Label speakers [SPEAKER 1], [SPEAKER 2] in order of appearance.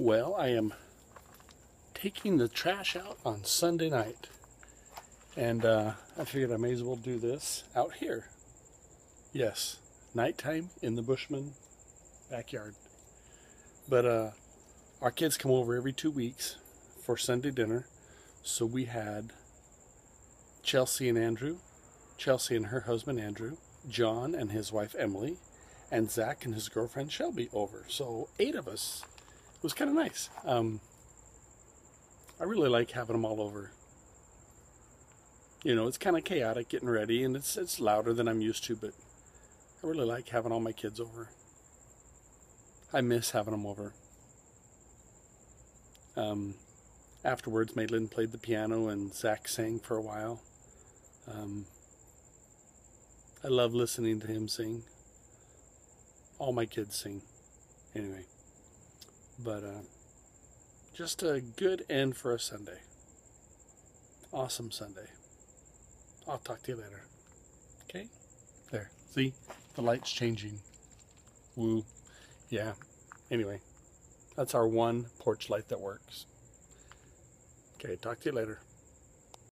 [SPEAKER 1] Well, I am taking the trash out on Sunday night. And uh, I figured I may as well do this out here. Yes, nighttime in the Bushman backyard. But uh, our kids come over every two weeks for Sunday dinner. So we had Chelsea and Andrew, Chelsea and her husband Andrew, John and his wife Emily, and Zach and his girlfriend Shelby over. So eight of us. It was kind of nice. Um, I really like having them all over. You know, it's kind of chaotic getting ready, and it's it's louder than I'm used to, but I really like having all my kids over. I miss having them over. Um, afterwards, Maitland played the piano and Zach sang for a while. Um, I love listening to him sing. All my kids sing. Anyway, but uh, just a good end for a Sunday. Awesome Sunday. I'll talk to you later. Okay? There. See? The light's changing. Woo. Yeah. Anyway, that's our one porch light that works. Okay, talk to you later.